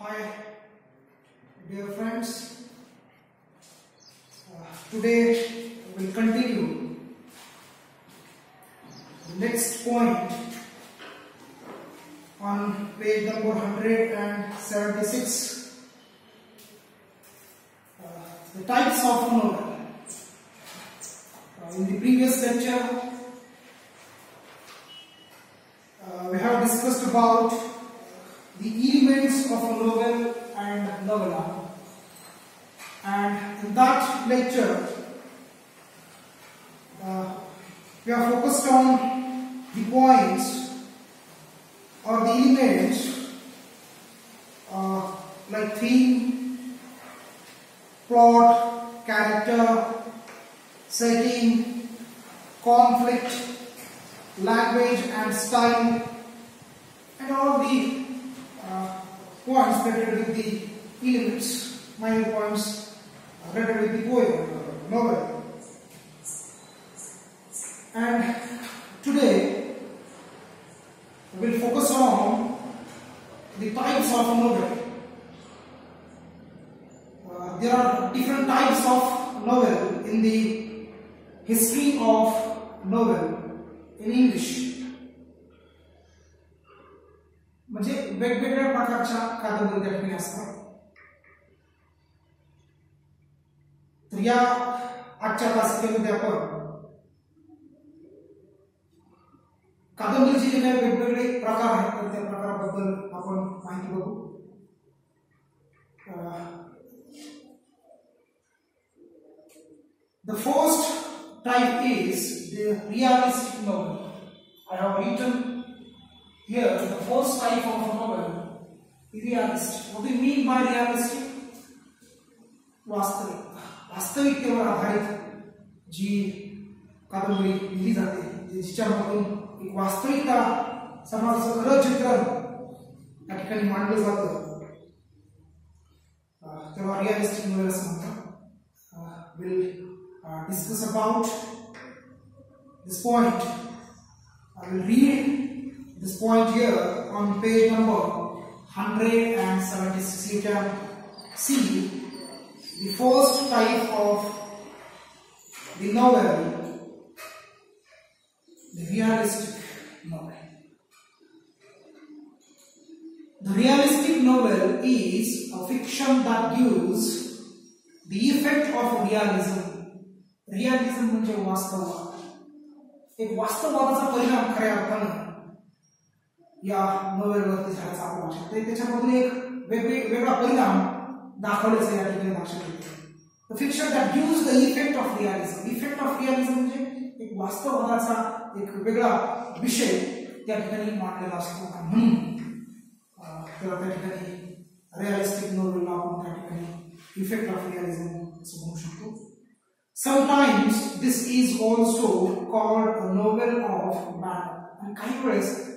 Hi, dear friends. Uh, today we will continue the next point on page number 176. Uh, the types of novel. Uh, in the previous lecture, uh, we have discussed about the elements of a novel and novella. And in that lecture, uh, we are focused on the points or the elements uh, like theme, plot, character, setting, conflict, language and style and all the uh, points related with the elements, minor points related with the poem, uh, novel. And today of novel. Uh, there are different types of novel in the history of novel in English. म्हणजे वेगवेगळ्या प्रकारच्या कादंबरी त्या ठिकाणी असतात तर या आजच्या तासिकेमध्ये आपण कादंबरीचे जे काही वेगवेगळे प्रकार आहेत तर त्या प्रकाराबद्दल आपण माहिती बघू The first type is the realistic novel. I have written here the first type of novel, realistic. What do you mean by realistic? वास्तविक वास्तविकतेवर आधारित जी कादंबरी लिहिली जाते जे जिच्यामधून एक वास्तविकता समाजाचं खरं चित्रण या ठिकाणी मांडलं जातं अं, तेव्हा रिअलिस्टिक नॉवेल असं म्हणतात will discuss about this point I will read this point here on page number 176. You can see the first type of the novel, the realistic novel. The realistic novel is a fiction that gives the effect of realism. Realism म्हणजे वास्तववाद एक वास्तववादाचा परिणाम खऱ्या अर्थानं या नोवेलवरती झाल्याचा आपण लक्षात ते त्याच्यामधून एक वेगळे वेगळा परिणाम दाखवल्याचं या ठिकाणी लक्षात येतो fiction that gives the effect of realism effect of realism म्हणजे एक वास्तववादाचा एक वेगळा विषय त्या ठिकाणी मांडलेला असतो. म्हणून अं, त्याला त्या ठिकाणी रिअलिस्टिक आपण त्या ठिकाणी इफ़ेक्ट ऑफ़ रिअलिझम असं म्हणू शकतो. Sometimes this is also called a novel of manner. आणि काही वेळेस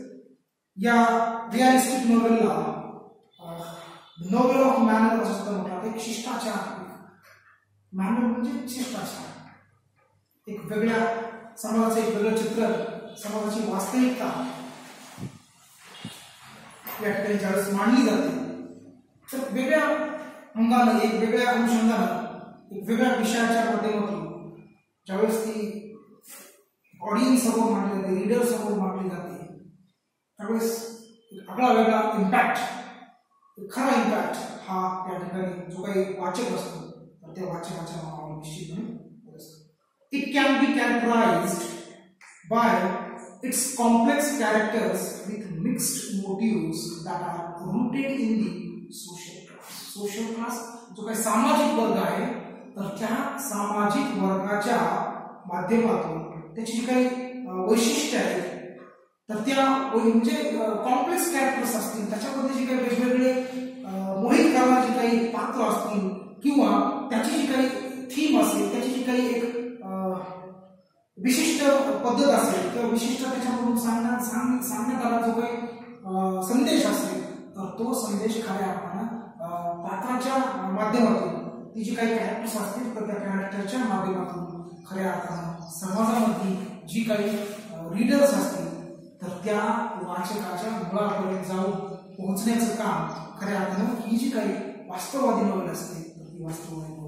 या रिअलिस्टिक नोवेलला नोवेल ऑफ़ मॅनर असं सुद्धा म्हटलं. एक शिष्टाचार मॅनर म्हणजे शिष्टाचार. एक वेगळ्या समाजाचं एक वेगळं चित्र समाजाची वास्तविकता या ठिकाणी ज्यावेळेस मांडली जाते तर वेगळ्या अंगानं एक वेगळ्या अनुषंगानं एक वेगळ्या विषयाच्या माध्यमातून ज्यावेळेस ती ऑडियन्स समोर मांडली जाते रीडर समोर मांडली जाते त्यावेळेस आगळा वेगळा इम्पॅक्ट खरा इम्पॅक्ट हा त्या ठिकाणी जो काही वाचक असतो त्या वाचकाच्या निश्चितपणे It can be can be its by its complex characters with mixed are rooted in the social class. Social class social जो काही सामाजिक वर्ग आहे तर त्या सामाजिक वर्गाच्या माध्यमातून त्याची जी काही वैशिष्ट्य आहेत तर त्या म्हणजे कॉम्प्लेक्स कॅरेक्टर्स असतील त्याच्यामध्ये जे काही वेगवेगळे अं, मोहित करणारे काही पात्र असतील किंवा त्याची जी काही थीम असेल त्याची जी काही एक विशिष्ट पद्धत असेल किंवा विशिष्ट त्याच्यामधून सांगण्यात सांग सांगण्यात आला जो काही संदेश असेल तर तो संदेश खऱ्या अर्थानं पात्राच्या माध्यमातून ती जी काही कॅरेक्टर्स असतील तर त्या कॅरेक्टरच्या माध्यमातून खऱ्या अर्थानं समाजामध्ये जी काही रीडर्स असतील तर त्या वाचकाच्या मुळापर्यंत जाऊन पोहोचण्याचं काम खऱ्या अर्थानं ही जी काही वास्तववादी नोवेल असते तर ती वास्तववादी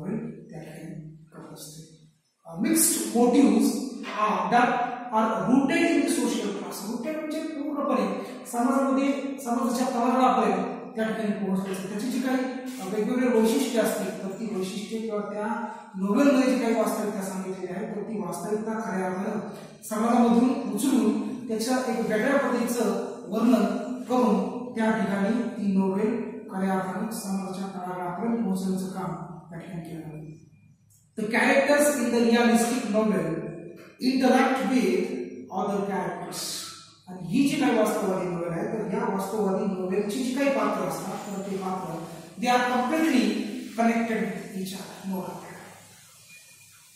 mixed motive that are rooted in social class rooted म्हणजे पूर्णपणे समाजामध्ये समाजाच्या तळागाळापर्यंत त्या ठिकाणी पोहोचले असते. त्याची जी काही वेगवेगळे वैशिष्ट्य असतील तर ती वैशिष्ट्ये किंवा त्या नोवेलमध्ये जी काही वास्तविकता सांगितलेली आहे तर ती वास्तविकता खऱ्या अर्थानं समाजामधून उचलून त्याच्या एक वेगळ्या पद्धतीचं वर्णन करून त्या ठिकाणी ती नोबेल खऱ्या अर्थानं समाजाच्या तळागाळापर्यंत पोहोचण्याचं काम त्या ठिकाणी केलं The characters in the realistic novel interact with other characters. आणि ही जी काही वास्तववादी नोवेल आहे तर या वास्तववादी नोवेलची जी काही पात्र असतात तर ते पात्र they are completely connected with each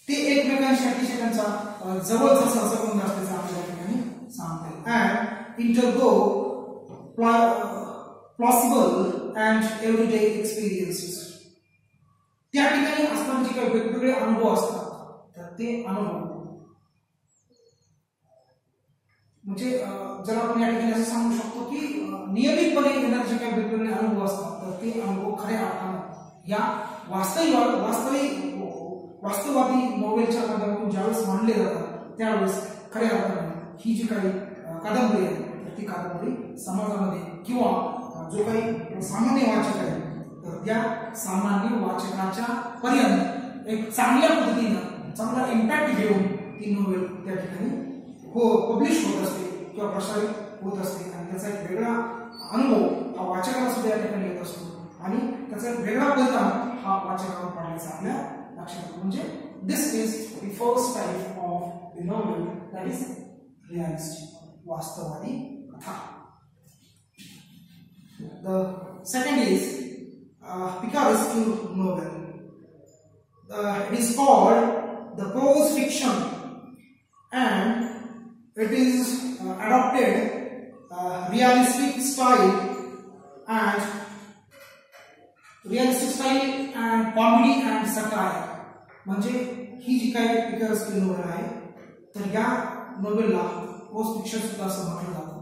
ते एकमेकांसाठी त्यांचा जवळचा संबंध असल्याचं आपल्या ठिकाणी सांगता येईल. अँड इंटरगो प्लॉसिबल अँड एव्हरीडे एक्सपिरियन्सेस त्या ठिकाणी असताना जे काही वेगवेगळे अनुभव असतात. तर ते अनुभव. म्हणजे जर आपण या ठिकाणी असं सांगू शकतो की नियमितपणे येणारे जे काही वेगवेगळे अनुभव असतात तर ते अनुभव खऱ्या अर्थानं या वास्तविक वास्तविक वास्तववादी नॉवेलच्या माध्यमातून ज्यावेळेस मांडले जातात त्यावेळेस खऱ्या अर्थानं ही जी काही कादंबरी आहे तर ती कादंबरी समाजामध्ये किंवा जो काही सामान्य वाचक आहे तर त्या सामान्य वाचकाच्या पर्यंत एक चांगल्या पद्धतीनं चांगला इम्पॅक्ट घेऊन ती नोवेल त्या ठिकाणी हो पब्लिश होत असते किंवा प्रसारित होत असते. आणि त्याचा एक वेगळा अनुभव हा वाचकाला सुद्धा या ठिकाणी येत असतो. आणि त्याचा एक वेगळा परिणाम हा वाचकावर पडण्याचा आपल्या लक्षात. म्हणजे this is the first type of the novel that is realistic वास्तववादी कथा. The second is uh, picaresque novel. Uh, it is called the prose fiction and it is uh, adopted uh, realistic style and realistic style and comedy and satire म्हणजे ही जी काही pickers novel आहे तर या नोवेलला post fiction सुद्धा असं जातं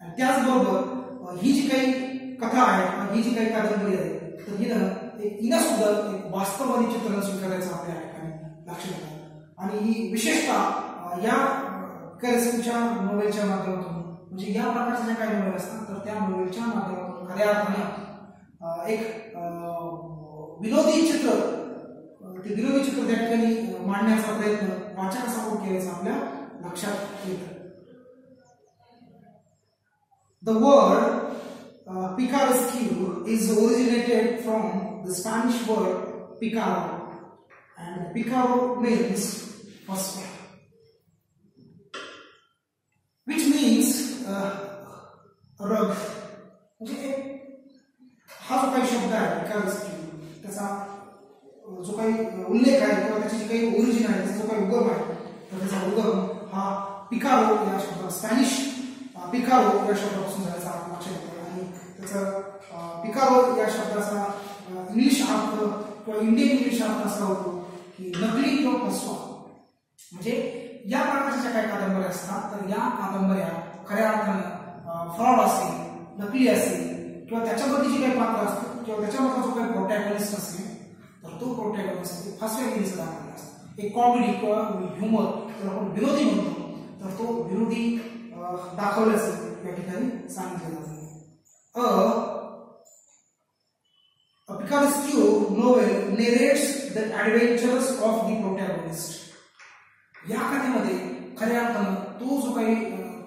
आणि त्याचबरोबर ही जी काही कथा आहे ही जी काही कादंबरी आहे तर हिनं हिनं सुद्धा एक वास्तववादी चित्रण स्वीकारायचं आपल्या ठिकाणी लक्षात येतं आणि ही विशेषतः या कॅरेसनच्या नोवेलच्या माध्यमातून म्हणजे या प्रकारच्या ज्या काही नोवेल असतात तर त्या नोवेलच्या माध्यमातून खऱ्या अर्थाने एक विनोदी चित्र ते विनोदी चित्र त्या ठिकाणी मांडण्याचा प्रयत्न वाचकासमोर केल्याचं आपल्या लक्षात येतं. The word Uh, picaresque is originated from the Spanish word picaro, and picaro means first which means uh, rug. म्हणजे हा जो काही शब्द आहे पिकारेस्क्यू त्याचा जो काही उल्लेख आहे किंवा त्याची जी काही ओरिजिन आहे त्याचा जो काही उगम आहे तर त्याचा उगम हा पिकारो या शब्द स्पॅनिश पिकारो या शब्दापासून झाल्याचा लक्षात येतो आणि त्याचा पिकावर या शब्दाचा इंग्लिश अर्थ किंवा इंडियन इंग्लिश अर्थ असा होतो की नकली किंवा फसवा. म्हणजे या प्रकारच्या काही कादंबऱ्या असतात तर या कादंबऱ्या खऱ्या अर्थानं फ्रॉड असेल नकली असेल किंवा त्याच्यामध्ये जी काही पात्र असतात किंवा त्याच्यामधला जो काही प्रोटॅगनिस्ट असेल तर तो प्रोटॅगनिस्ट फसवेगिरीचं दाखवला असतो एक कॉमेडी किंवा ह्युमर त्याला आपण विनोदी म्हणतो. तर तो विनोदी असेल या ठिकाणी सांगितलं जातं. A picaresque novel narrates the adventures of the protagonist. या कथेमध्ये खऱ्या अर्थानं तो जो काही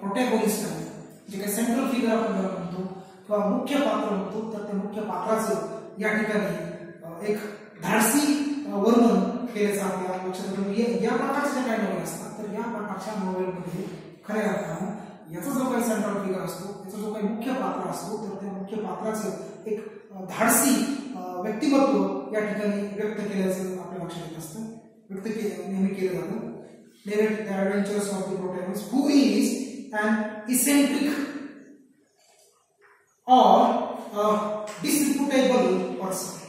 प्रोटॅगोनिस्ट आहे जे काही सेंट्रल फिगर आपण ज्याला म्हणतो किंवा मुख्य पात्र म्हणतो तर त्या मुख्य पात्राचं या ठिकाणी एक धाडसी वर्णन केल्याचं आपल्याला लक्षात येतं या प्रकारच्या ज्या काही नोवेल असतात तर या प्रकारच्या नोवेलमध्ये खऱ्या अर्थानं याचा जो काही सेंट्रल फिगर असतो याचा जो काही मुख्य पात्र असतो तर त्या मुख्य पात्राचं एक धाडसी व्यक्तिमत्व या ठिकाणी व्यक्त केल्याचं आपल्या लक्षात येत असतं व्यक्त केलं नेहमी केलं जातं narrate the adventures of the protagonist who is an eccentric or a disreputable person.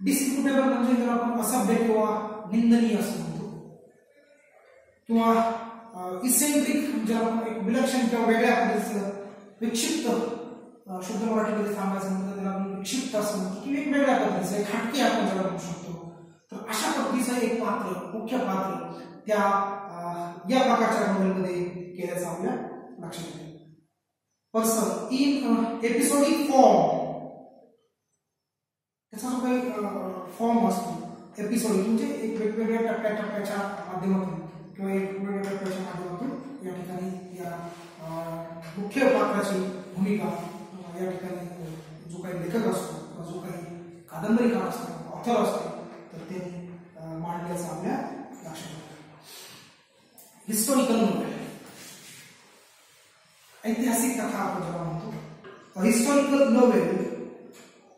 म्हणजे जर आपण असभ्य किंवा निंदनीय असं म्हणतो किंवा इसेंट्रिक ज्याला आपण एक विलक्षण किंवा वेगळ्या पद्धतीचं विक्षिप्त शुद्ध मराठीमध्ये सांगायचं म्हणतात त्याला आपण विक्षिप्त असं म्हणतो की वेगवेगळ्या पद्धतीचं एक हटके आपण ज्याला म्हणू शकतो. तर अशा पद्धतीचं एक पात्र मुख्य पात्र त्या या प्रकारच्या मॉडेलमध्ये केल्याचं आपल्या लक्षात येईल. पर्सन इन एपिसोडिक फॉर्म त्याचा जो काही फॉर्म असतो. एपिसोड म्हणजे एक वेगवेगळ्या टप्प्या टप्प्याच्या माध्यमातून. किंवा एक वेगवेगळ्या टप्प्याच्या माध्यमातून या ठिकाणी या मुख्य पात्राची भूमिका या ठिकाणी जो काही लेखक असतो किंवा जो काही कादंबरीकार असतो ऑथर असतो तर ते मांडल्याचं आपल्या लक्षात. हिस्टॉरिकल नोवेल ऐतिहासिक कथा आपण जेव्हा म्हणतो historical novel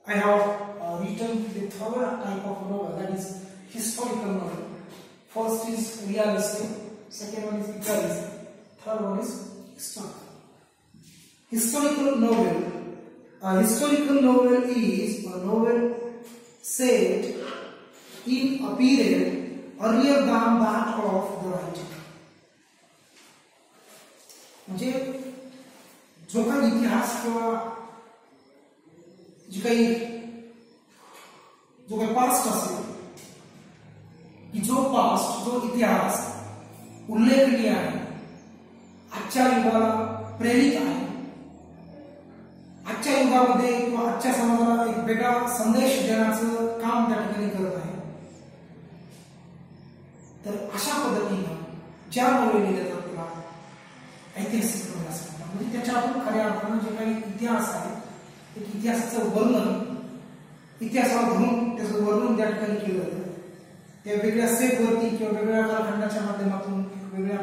I have uh, written third type of novel that is historical novel. First is realistic, second one is realistic, third one is historical. Historical novel. A historical novel is a novel set in a period earlier than that of the writer. म्हणजे जो काही इतिहास किंवा जी काही जो काही past असेल की जो पास्ट जो इतिहास उल्लेखनीय आहे आजच्या युगाला प्रेरित आहे. आजच्या युगामध्ये किंवा आजच्या समाजाला एक वेगळा संदेश देण्याचं काम त्या ठिकाणी करत आहे. तर अशा पद्धतीनं ज्या नोवेल लिहिल्या जातात ऐतिहासिक म्हणजे त्याच्यातून खऱ्या अर्थानं जे काही इतिहास आहे एक इतिहासाचं वर्णन इतिहासाला धरून त्याचं वर्णन त्या ठिकाणी केलं जातं. त्या वेगळ्या सेटवरती किंवा वेगळ्या कालखंडाच्या माध्यमातून वेगळ्या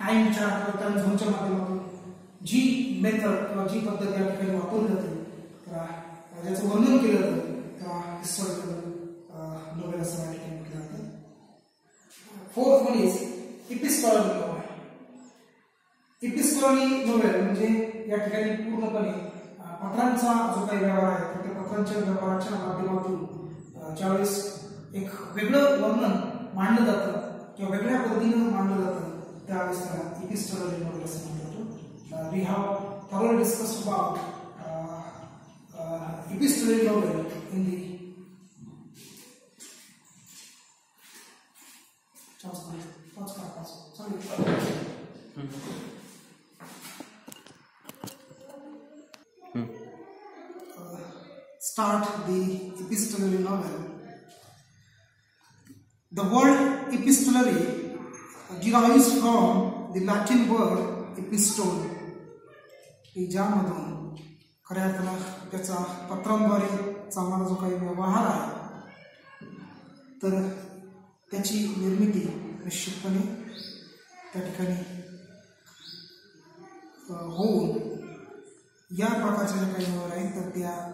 टाइमच्या किंवा टाइम झोनच्या माध्यमातून जी मेथड किंवा जी पद्धत या ठिकाणी वापरली जाते ज्याचं वर्णन केलं जातं त्या हिस्टॉरिकल नोवेल असं या ठिकाणी म्हटलं जातं. Fourth one is epistolary novel epistolary novel म्हणजे या ठिकाणी पूर्णपणे पत्रांचा जो काही व्यवहार आहे तर त्या पत्रांच्या व्यवहाराच्या माध्यमातून ज्यावेळेस एक वेगळं वर्णन मांडलं जातं किंवा वेगळ्या पद्धतीनं मांडलं जातं त्यावेळेस त्याला इपिस्टॉलरी नोवेल असं म्हटलं जातं we have thoroughly discussed about uh, uh, epistolary novel in the start the epistolary novel. The word epistolary derives from the Latin word epistole, की ज्यामधून खऱ्या अर्थानं त्याचा पत्रांद्वारे चालणारा जो काही व्यवहार आहे तर त्याची निर्मिती निश्चितपणे त्या ठिकाणी होऊन या प्रकारच्या ज्या काही नोवेल आहेत तर त्या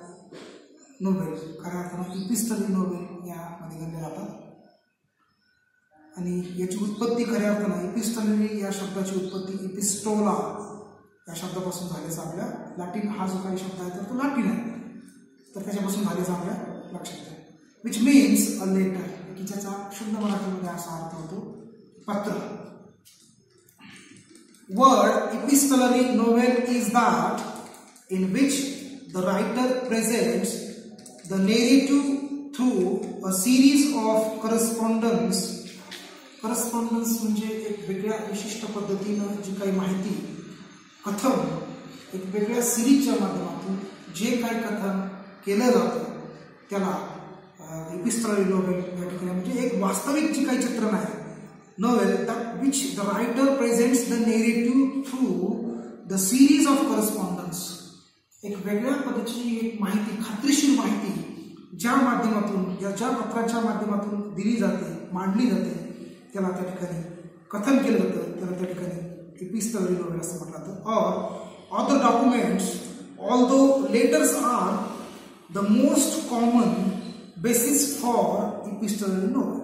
नोबेल खऱ्या अर्थानं इपिस्टली नोबेल यामध्ये गणल्या जातात. आणि याची उत्पत्ती खऱ्या अर्थानं इपिस्टली या शब्दाची उत्पत्ती इपिस्टोला या शब्दापासून झाल्याचं आपल्या लॅटिन हा जो काही शब्द आहे तर तो लॅटिन आहे. तर त्याच्यापासून झाल्याचं आपल्या लक्षात आहे विच मीन्स अ लेटर की ज्याचा शुद्ध मराठीमध्ये असा अर्थ होतो पत्र. Word epistolary novel is that in which the writer presents the narrative through a series of correspondence correspondence म्हणजे एक वेगळ्या विशिष्ट पद्धतीनं जी काही माहिती कथन एक वेगळ्या सिरीजच्या माध्यमातून जे काही कथन केलं जातं त्याला इपिस्टलरी नोवेल या ठिकाणी म्हणजे एक वास्तविक जी काही चित्रण आहे novel that which the writer presents the narrative through the series of correspondence एक वेगळ्या पद्धतीची एक माहिती खात्रीशीर माहिती ज्या माध्यमातून या ज्या पत्राच्या माध्यमातून दिली जाते मांडली जाते त्याला त्या ठिकाणी कथन केलं जातं त्याला त्या ठिकाणी epistle वगैरे असं म्हटलं जातं. The documents all although letters are the most common basis for epistolary novel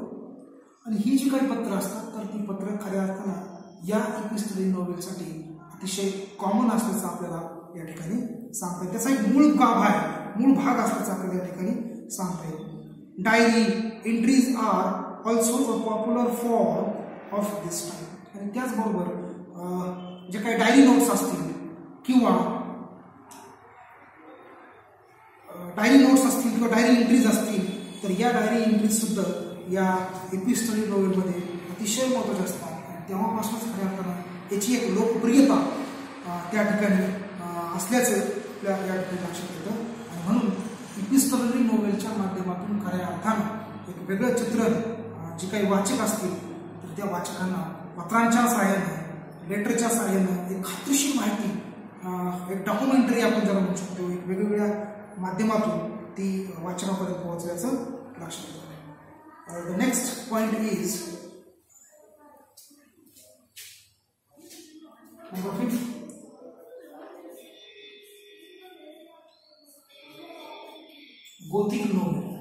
आणि ही जी काही पत्र असतात तर ती पत्र खऱ्या अर्थानं या इपिस्टलरी नोवेलसाठी अतिशय कॉमन असल्याचं आपल्याला या ठिकाणी सांगता येईल. त्याचा एक मूळ गाभ आहे मूळ भाग असल्याचं आपल्याला या ठिकाणी सांगता येईल. Diary entries are also a popular form of this type आणि त्याचबरोबर जे काही डायरी नोट्स असतील किंवा डायरी नोट्स असतील किंवा डायरी एंट्रीज असतील तर या डायरी एंट्रीज सुद्धा या एपिस्टरी नोवेलमध्ये अतिशय महत्त्वाच्या असतात. आणि तेव्हापासूनच खऱ्या अर्थानं याची एक लोकप्रियता त्या ठिकाणी असल्याचं आपल्या या ठिकाणी लक्षात येतं. आणि म्हणून इपिस्टलरी नोवेलच्या माध्यमातून खऱ्या अर्थानं एक वेगळं चित्रण जे काही वाचक असतील तर त्या वाचकांना पत्रांच्या सहाय्याने लेटरच्या सहाय्यानं एक खात्रीशीर माहिती एक डॉक्युमेंटरी आपण ज्याला म्हणू शकतो. एक वेगवेगळ्या माध्यमातून ती वाचनापर्यंत पोहोचल्याचं लक्षात येतं. The next point is number fifth gothic novel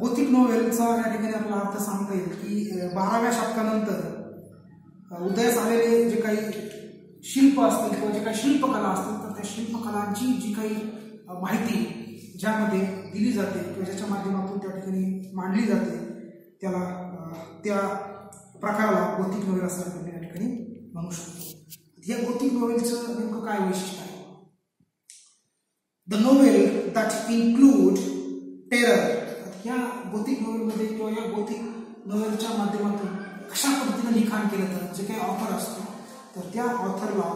gothic नोवेलचा या ठिकाणी आपला अर्थ सांगता येईल की बाराव्या शतकानंतर उदयास आलेले जे काही शिल्प असतील किंवा जे काही शिल्पकला असतील तर त्या शिल्पकलांची जी काही माहिती ज्यामध्ये दिली जाते किंवा ज्याच्या माध्यमातून त्या ठिकाणी मांडली जाते त्याला त्या प्रकाराला गोथिक नोवेल असं आपण या ठिकाणी म्हणू शकतो. या गोथिक नोवेलचं नेमकं काय वैशिष्ट्य आहे? The novel that include terror या गोथिक नोवेलमध्ये किंवा या गोथिक नोवेलच्या माध्यमातून कशा पद्धतीनं लिखाण केलं तर जे काही ऑथर असतो तर त्या ऑथरला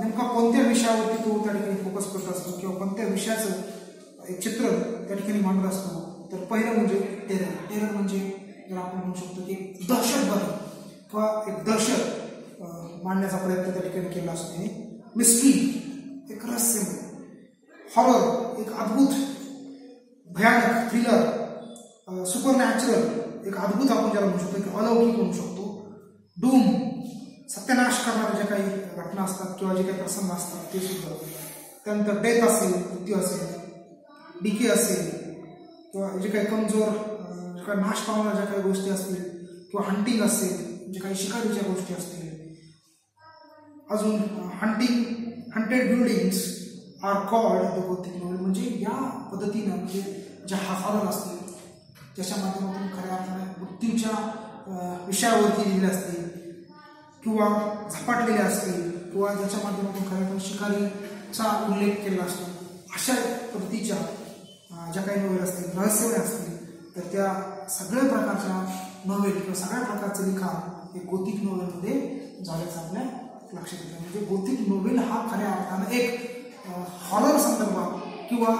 नेमका कोणत्या विषयावरती तो त्या ठिकाणी फोकस करत असतो किंवा कोणत्या विषयाचं एक चित्र त्या ठिकाणी मांडत असतो? तर पहिलं म्हणजे टेरर टेरर म्हणजे जर आपण म्हणू शकतो की एक दहशत बन किंवा एक दहशत मांडण्याचा प्रयत्न त्या ठिकाणी केला असतो त्याने. मिस्ट्री एक रहस्यमय. हॉरर एक अद्भुत भयानक थ्रिलर सुपर नॅचरल एक अद्भुत आपण ज्याला म्हणू शकतो की अलौकिक म्हणू शकतो. डूम सत्यनाश करणाऱ्या ज्या काही घटना असतात किंवा जे काही प्रसंग असतात ते सुद्धा. त्यानंतर डेथ असेल मृत्यू असेल डिके असेल किंवा जे काही कमजोर जे काही नाश पावणाऱ्या ज्या काही गोष्टी असतील किंवा हंटिंग असेल जे काही शिकारीच्या गोष्टी असतील. अजून haunting haunted buildings are called the gothic म्हणजे या पद्धतीनं म्हणजे ज्या हॉरर असतील ज्याच्या माध्यमातून खऱ्या अर्थाने मृत्यूच्या विषयावरती लिहिले असतील किंवा झपाटलेले असतील किंवा ज्याच्या माध्यमातून खऱ्या अर्थाने शिकारीचा उल्लेख केलेला असतो अशा पद्धतीच्या ज्या काही नोवेल असतील रहस्यमय असतील तर त्या सगळ्या प्रकारच्या नोवेल किंवा सगळ्या प्रकारचं लिखाण हे गोथिक नोवेलमध्ये झाल्याचं आपल्या लक्षात येतं. म्हणजे गोथिक नोवेल हा खऱ्या अर्थानं एक हॉरर संदर्भात किंवा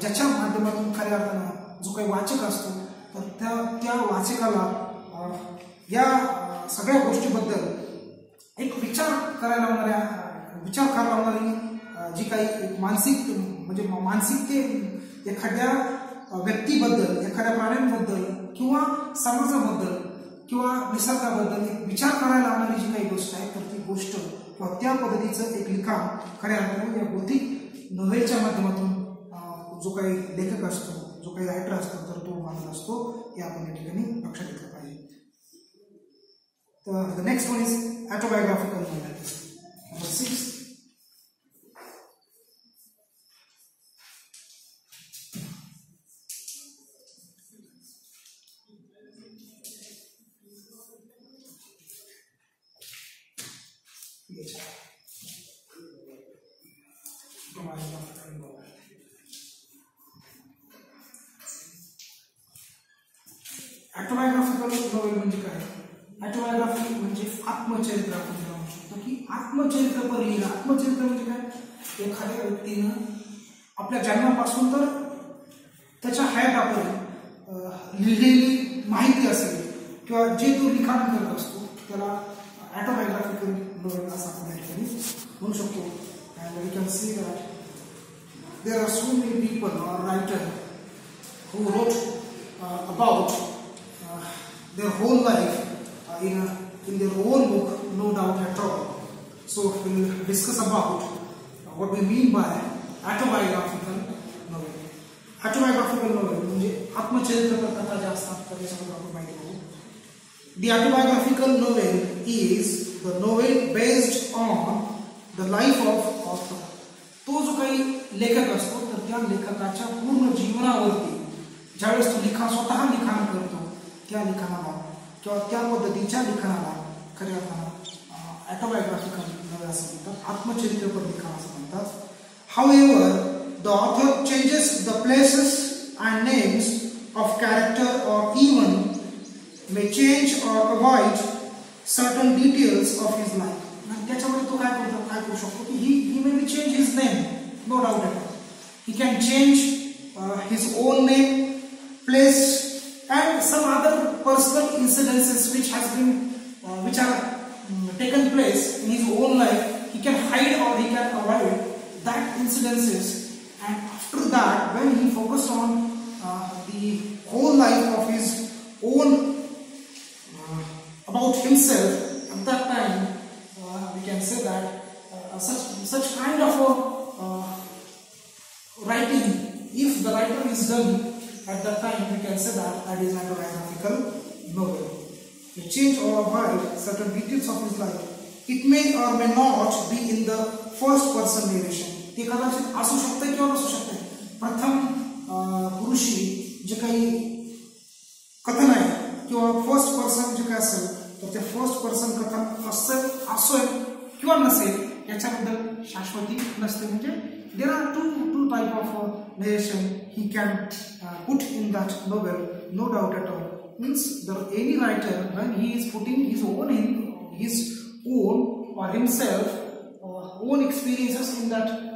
ज्याच्या माध्यमातून खऱ्या अर्थानं जो काही वाचक असतो तर त्या त्या वाचकाला या सगळ्या गोष्टीबद्दल एक विचार करायला लावणाऱ्या विचार करायला लावणारी जी काही एक मानसिक म्हणजे मानसिक ते एखाद्या व्यक्तीबद्दल एखाद्या प्राण्यांबद्दल किंवा समाजाबद्दल किंवा निसर्गाबद्दल एक विचार करायला लावणारी जी काही गोष्ट आहे तर ती गोष्ट किंवा त्या पद्धतीचं एक लिखाण खऱ्या अर्थाने या बौद्धिक नोव्हेलच्या माध्यमातून जो काही लेखक असतो जो काही रायटर असतो तर तो मानत असतो हे आपण या ठिकाणी लक्षात घेतलं पाहिजे. तर the next one is autobiographical novel number six आपल्या जन्मापासून तर त्याच्या हयात आपण लिहिलेली माहिती असेल किंवा जे तो लिखाण करत असतो त्याला ॲटोबायोग्राफिकल नॉवेल असं आपण या ठिकाणी म्हणू शकतो and we can see that there are so many people or writer who wrote about their whole life in in their own book no doubt at all so will discuss about what we mean by autobiographical novel autobiographical novel म्हणजे आत्मचरित्र कथा ज्या असतात तर त्याच्याबद्दल आपण माहिती घेऊ the autobiographical novel is the novel based on the life of author तो जो काही लेखक असतो तर त्या लेखकाच्या पूर्ण जीवनावरती ज्यावेळेस तो लिखाण स्वतः लिखाण करतो त्या लिखाणाला किंवा त्या पद्धतीच्या लिखाणाला खऱ्या अर्थानं ॲटोबायोग्राफिकल नव्हे असं म्हणतात आत्मचरित्रपर लिखाण असं म्हणतात. However the author changes the places and names of character or even may change or avoid certain details of his life आणि त्याच्यामध्ये तो काय करतो काय करू शकतो की he he may be change his name no doubt at all he can change his own name place and some other personal incidences which has been uh, which are um, taken place in his own life. He can hide or he can avoid that incidences and after that when he focused on uh, the whole life of his own uh, about himself at that time uh, we can say that uh, such such kind of a uh, writing if the writer is done at that time we can say that that is autobiographical novel. To change or avoid certain details of his life, it may or may not be in the first person narration. ते कदाचित असू शकते किंवा नसू शकते. प्रथम पुरुषी जे काही कथन आहे किंवा फर्स्ट पर्सन जे काय असेल तर ते फर्स्ट पर्सन कथन असेल असोय किंवा नसेल याच्याबद्दल शाश्वती नसते. म्हणजे there are two two type of narration he can put in that novel no doubt at all means the any writer when he is putting his own in his own or himself uh, own experiences in that uh,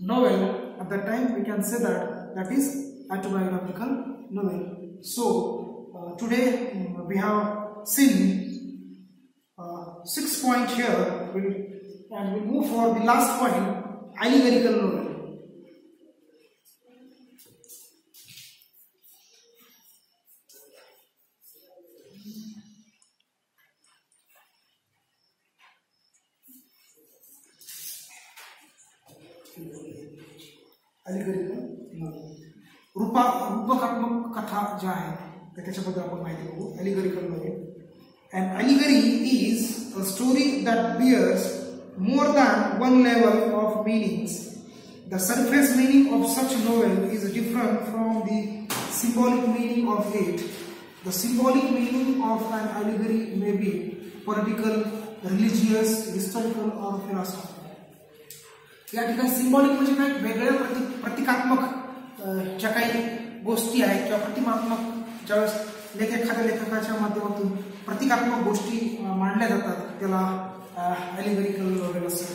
novel at that time we can say that that is autobiographical novel. So uh, today um, we have seen uh, six point here we'll, and we'll move for the last point allegorical novel allegorical रूपा रूपकात्मक कथा ज्या आहेत तर त्याच्याबद्दल आपण माहिती बघू allegorical novel and allegory is a story that bears more than one level of meanings the surface meaning of such novel is different from the symbolic meaning of it. The symbolic meaning of an allegory may be political, religious, historical or philosophical. या ठिकाणी symbolic म्हणजे काय? वेगळ्या प्रति प्रतिकात्मक ज्या काही गोष्टी आहेत किंवा प्रतिमात्मक ज्यावेळेस लेख एखाद्या लेखकाच्या माध्यमातून प्रतिकात्मक गोष्टी मांडल्या जातात त्याला ॲलिगरिकल नॉवेल असं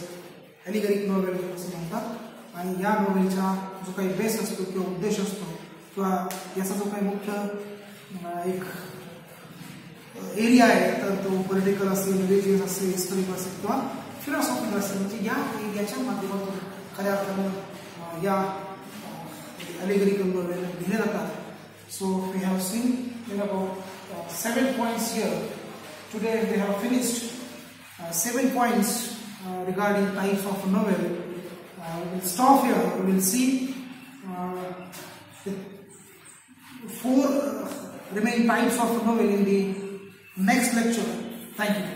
ॲलिगरिक नॉवेल असं म्हणतात. आणि या नॉवेलचा जो काही बेस असतो किंवा उद्देश असतो किंवा याचा जो काही मुख्य एक एरिया आहे तर तो पॉलिटिकल असेल रिलिजियस असेल हिस्टॉरिकल असेल किंवा फिलॉसॉफिकल असेल म्हणजे या एरियाच्या माध्यमातून खऱ्या अर्थानं या अलिगरिकल नॉवेल लिहिले जातात so we have seen in about seven points here today we have finished seven points regarding types of novel. Uh, we will stop here. We will see uh, the four remaining types of novel in the next lecture. Thank you.